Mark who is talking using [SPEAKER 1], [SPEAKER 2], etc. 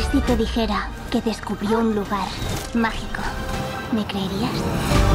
[SPEAKER 1] Si te dijera que descubrió un lugar mágico? ¿Me creerías?